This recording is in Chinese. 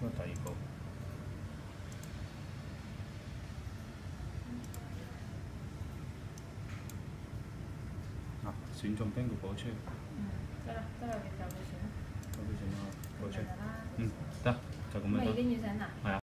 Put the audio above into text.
咁啊，第二步。啊，選中邊個火車？嗯，得啦，得啦，你就佢選啦。就佢選啦，火車。嗯，得，就咁樣。咁啊已經要選啦。係啊。